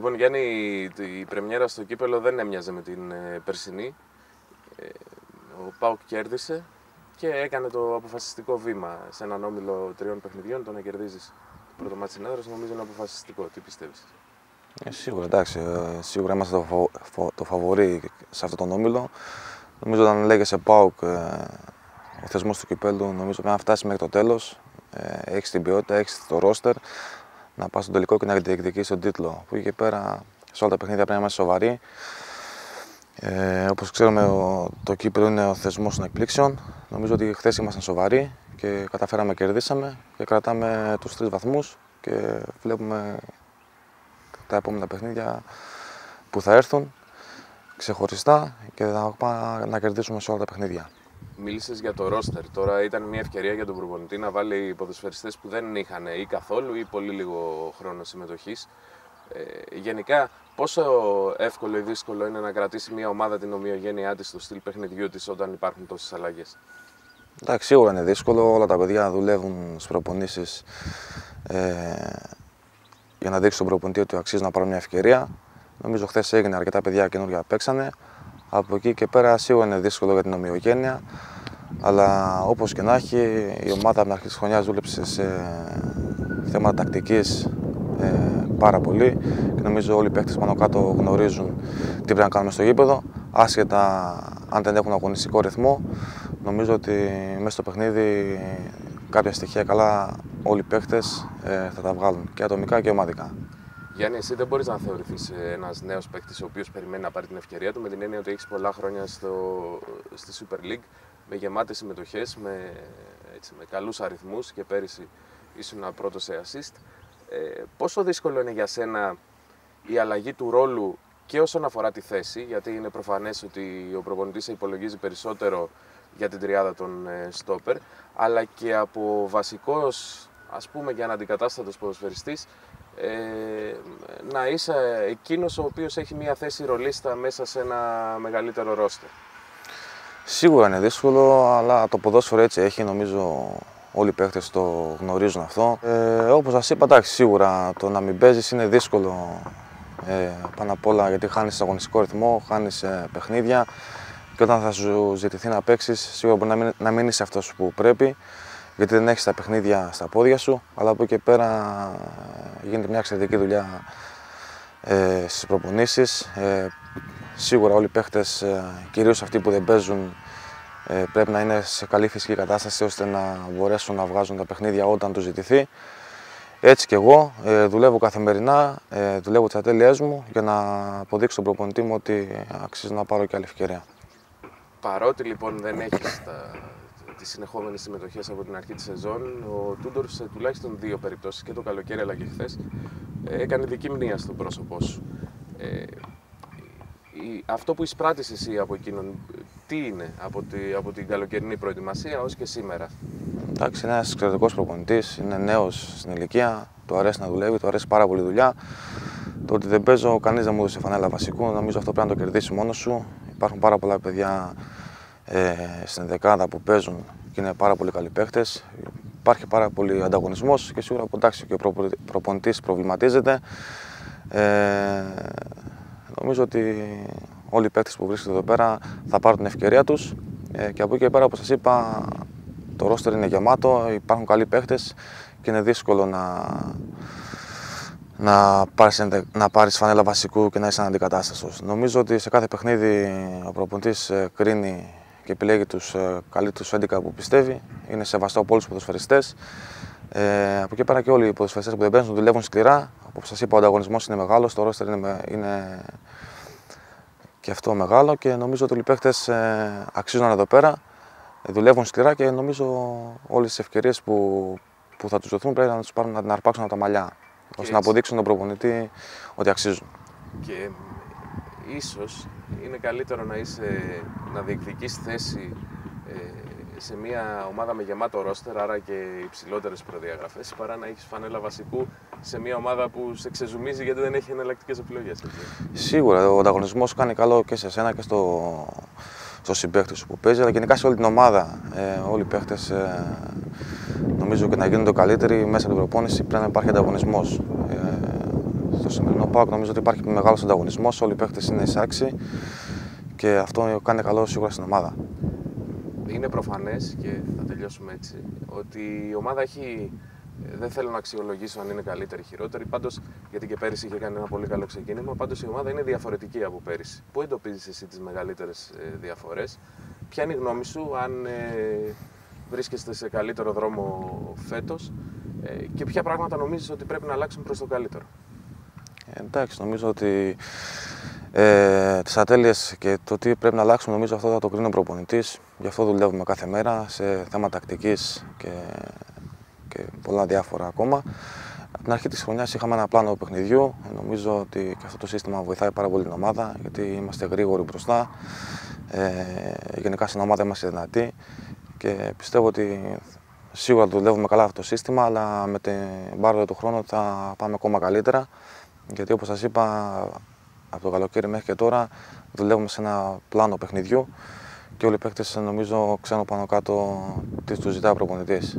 Λοιπόν, Γιάννη, η πρεμιέρα στο κύπελο δεν έμοιαζε με την ε, περσινή. Ε, ο Πάουκ κέρδισε και έκανε το αποφασιστικό βήμα σε έναν όμιλο τριών παιχνιδιών. Το να κερδίζει το πρώτο μάτι συνέδρας, νομίζω είναι αποφασιστικό. Τι πιστεύεις; Ε, σίγουρα, εντάξει. Ε, σίγουρα είμαστε το, φαβο, φο, το φαβορή σε αυτόν τον όμιλο. Νομίζω όταν λέγεσαι Πάουκ, ε, ο θεσμός του κυπέλου, νομίζω πρέπει να φτάσει μέχρι το τέλος. Ε, έχεις την ποιότητα, έχεις το ρόστερ να πα στο τελικό και να διεκδικήσει τον τίτλο. Που εκεί πέρα σε όλα τα παιχνίδια πρέπει να είμαστε σοβαροί. Ε, Όπως ξέρουμε, ο, το κύπελο είναι ο θεσμός των εκπλήξεων. Νομίζω ότι χθες ήμασταν σοβαροί και καταφέραμε κερδίσαμε και κρατάμε τους τρεις βαθμούς και βλέπουμε τα επόμενα παιχνίδια που θα έρθουν ξεχωριστά και θα πάμε να κερδίσουμε σε όλα τα παιχνίδια. Μίλησες για το ρόστερ. Τώρα ήταν μια ευκαιρία για τον προπονητή να βάλει ποδοσφαιριστές που δεν είχαν ή καθόλου ή πολύ λίγο χρόνο συμμετοχής. Ε, γενικά, πόσο εύκολο ή δύσκολο είναι να κρατήσει μια ομάδα την ομοιογένειά της στο στυλ παιχνιδιού της όταν υπάρχουν τόσες αλλαγές; Εντάξει, σίγουρα είναι δύσκολο. Όλα τα παιδιά δουλεύουν στις προπονήσεις ε, για να δείξει στον προπονητή ότι αξίζει να πάρουν μια ευκαιρία. Νομίζω χθες έγινε αρκετά παιδιά καινούργια παίξανε. Από εκεί και πέρα σίγουρα είναι δύσκολο για την ομοιογένεια. Αλλά όπως και να έχει, η ομάδα από την αρχής της χρονιάς δούλεψε σε θέματα τακτικής ε, πάρα πολύ και νομίζω όλοι οι παίχτε πάνω κάτω γνωρίζουν τι πρέπει να κάνουμε στο γήπεδο. Άσχετα αν δεν έχουν αγωνιστικό ρυθμό, νομίζω ότι μέσα στο παιχνίδι κάποια στοιχεία καλά όλοι οι παίχτε ε, θα τα βγάλουν και ατομικά και ομαδικά. Γιάννη, εσύ δεν μπορείς να θεωρηθείς ένας νέος παίκτης ο οποίος περιμένει να πάρει την ευκαιρία του με την έννοια ότι έχεις πολλά χρόνια στο, στη Super League με γεμάτες συμμετοχές, με, έτσι, με καλούς αριθμούς και πέρυσι ήσουν πρώτος σε assist. Ε, πόσο δύσκολο είναι για σένα η αλλαγή του ρόλου και όσον αφορά τη θέση, γιατί είναι προφανές ότι ο προπονητής υπολογίζει περισσότερο για την τριάδα των στόπερ, αλλά και από βασικός, ας πούμε, και αναντικατάστατος ποδοσφαιριστής, ε, να είσαι εκείνος ο οποίος έχει μια θέση ρολίστα μέσα σε ένα μεγαλύτερο ρόστερ. Σίγουρα είναι δύσκολο, αλλά το ποδόσφαιρο έτσι έχει, νομίζω όλοι οι παίχτες το γνωρίζουν αυτό. Ε, όπως σας είπα, εντάξει, σίγουρα το να μην παίζεις είναι δύσκολο ε, πάνω απ' όλα γιατί χάνεις αγωνιστικό ρυθμό, χάνεις ε, παιχνίδια και όταν θα σου ζητηθεί να παίξεις, σίγουρα μπορεί να μην, να μην είσαι αυτός που πρέπει γιατί δεν έχεις τα παιχνίδια στα πόδια σου. Αλλά από εκεί και πέρα ε, γίνεται μια εξαιρετική δουλειά ε, στις προπονήσεις. Ε, σίγουρα όλοι οι παίχτες, ε, κυρίως αυτοί που δεν παίζουν, ε, πρέπει να είναι σε καλή φυσική κατάσταση ώστε να μπορέσουν να βγάζουν τα παιχνίδια όταν τους ζητηθεί. Έτσι και εγώ ε, δουλεύω καθημερινά, ε, δουλεύω τις ατέλειές μου για να αποδείξω στον προπονητή μου ότι αξίζει να πάρω και άλλη ευκαιρία. Παρότι λοιπόν δεν έχεις τις συνεχόμενες συμμετοχές από την αρχή της σεζόν, ο Τούντορ σε τουλάχιστον δύο περιπτώσεις, και το καλοκαίρι αλλά και χθες, έκανε δική μνήμα στο πρόσωπό σου. Ε, αυτό που εισπράττεις εσύ από εκείνον, τι είναι από, τη, από την καλοκαιρινή προετοιμασία ως και σήμερα; Εντάξει, είναι ένας εξαιρετικός προπονητής, είναι νέος στην ηλικία, του αρέσει να δουλεύει, του αρέσει πάρα πολύ δουλειά. Το ότι δεν παίζω, κανείς δεν μου έδωσε φανέλα βασικού. Νομίζω αυτό πρέπει να το κερδίσει μόνος σου. Υπάρχουν πάρα πολλά παιδιά ε, στην δεκάδα που παίζουν και είναι πάρα πολύ καλοί παίχτε. Υπάρχει πάρα πολύ ανταγωνισμός και σίγουρα εντάξει, και ο προπονητής προβληματίζεται. Ε, νομίζω ότι όλοι οι παίκτες που βρίσκονται εδώ πέρα θα πάρουν την ευκαιρία τους ε, και από εκεί και πέρα, όπως σας είπα, το ρόστερ είναι γεμάτο, υπάρχουν καλοί παίκτες και είναι δύσκολο να, να πάρεις, να πάρεις φανέλα βασικού και να είσαι αντικατάστασος. Νομίζω ότι σε κάθε παιχνίδι ο προπονητής ε, κρίνει και επιλέγει τους ε, καλύτερους 11 που πιστεύει. Είναι σεβαστό από όλους τους ποδοσφαιριστές. Ε, από εκεί πέρα και όλοι οι ποδοσφαιριστές που δεν παίζουν δουλεύουν σκληρά. Όπω σας είπα, ο ανταγωνισμός είναι μεγάλος, το ρόστερ είναι, είναι και αυτό μεγάλο και νομίζω ότι οι παίχτε ε, αξίζουν εδώ πέρα. Ε, δουλεύουν σκληρά και νομίζω όλες τις ευκαιρίες που, που θα τους δοθούν πρέπει να τους πάρουν να την αρπάξουν από τα μαλλιά. ώστε να αποδείξουν τον προπονητή ότι αξίζουν. Και ίσως είναι καλύτερο να, είσαι, να διεκδικείς θέση ε, σε μια ομάδα με γεμάτο ρόστερ, άρα και υψηλότερες προδιαγραφές, παρά να έχεις φανέλα βασικού σε μια ομάδα που σε ξεζουμίζει γιατί δεν έχει εναλλακτικές επιλογές. Σίγουρα. Ο ανταγωνισμός κάνει καλό και σε σένα και στο, στο συμπαίχτη σου που παίζει, αλλά γενικά σε όλη την ομάδα. Ε, όλοι οι παίχτες ε, νομίζω και να γίνονται καλύτεροι μέσα από την προπόνηση πρέπει να υπάρχει ανταγωνισμός. Ε, στο στο σημερινό ΠΑΟΚ νομίζω ότι υπάρχει μεγάλος ανταγωνισμός. Όλοι οι παίχτε είναι εισάξιοι και αυτό κάνει καλό σίγουρα στην ομάδα. Είναι προφανές και θα τελειώσουμε έτσι ότι η ομάδα έχει. Δεν θέλω να αξιολογήσω αν είναι καλύτερη ή χειρότερη. Πάντως, γιατί και πέρυσι είχε κάνει ένα πολύ καλό ξεκίνημα. Πάντως η ομάδα είναι διαφορετική από πέρυσι. Πού εντοπίζεις εσύ τις μεγαλύτερες διαφορές, Ποια είναι η γνώμη σου, αν ε, βρίσκεστε σε καλύτερο δρόμο φέτος ε, και ποια πράγματα νομίζεις ότι πρέπει να αλλάξουν προς το καλύτερο; Ε, εντάξει, νομίζω ότι ε, τις ατέλειες και το τι πρέπει να αλλάξουμε νομίζω αυτό θα το κρίνει ο προπονητής. Γι' αυτό δουλεύουμε κάθε μέρα σε θέμα τακτικής και, και πολλά διάφορα ακόμα. Από την αρχή της χρονιάς είχαμε ένα πλάνο παιχνιδιού. Νομίζω ότι και αυτό το σύστημα βοηθάει πάρα πολύ την ομάδα γιατί είμαστε γρήγοροι μπροστά. Ε, γενικά στην ομάδα είμαστε δυνατοί και πιστεύω ότι σίγουρα δουλεύουμε καλά αυτό το σύστημα, αλλά με την πάροδο του χρόνου θα πάμε ακόμα καλύτερα. Γιατί όπως σας είπα, από το καλοκαίρι μέχρι και τώρα δουλεύουμε σε ένα πλάνο παιχνιδιού και όλοι οι παίκτες νομίζω ξέρουν πάνω κάτω τις τους ζητάει ο προπονητής.